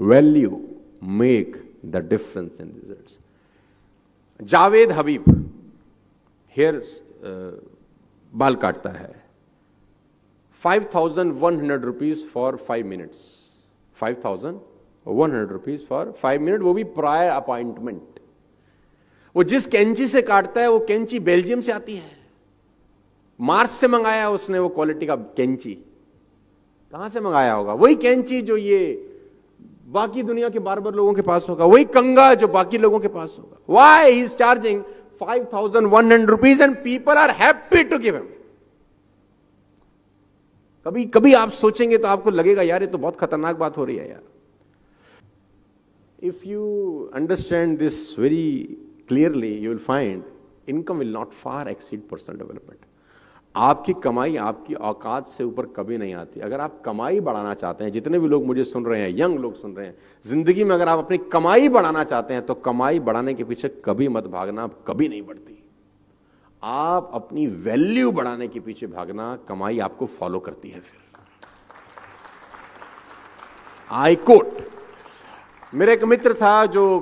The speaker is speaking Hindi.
value make the difference in results. Javed Habib hair बाल काटता है। Five thousand one hundred rupees for five minutes five thousand one hundred rupees for five minute वो भी प्रायर अपॉइंटमेंट वो जिस कैंची से काटता है, वो कैंची बेल्जियम से आती है। मार्स से मंगाया उसने वो क्वालिटी का कैंची। कहाँ से मंगाया होगा? वही कैंची जो ये बाकी दुनिया के बार बार लोगों के पास होगा। वही कंगा जो बाकी लोगों के पास होगा। Why he is charging five thousand one hundred rupees and people are happy to give him कभी कभी आप सोचेंगे तो आपको लगेगा, यार, ये तो बहुत खतरनाक बात हो रही है यार। If you understand this very clearly you will find income will not far exceed personal development आपकी कमाई आपकी औकात से ऊपर कभी नहीं आती। अगर आप कमाई बढ़ाना चाहते हैं, जितने भी लोग मुझे सुन रहे हैं, यंग लोग सुन रहे हैं, ज़िंदगी में अगर आप अपनी कमाई बढ़ाना चाहते हैं तो कमाई बढ़ाने के पीछे कभी मत भागना कभी नहीं बढ़ती। आप अपनी वैल्यू बढ़ाने के पीछे भागना, कमाई आपको फॉलो करती है फिर। आई कोट मेरे एक मित्र था जो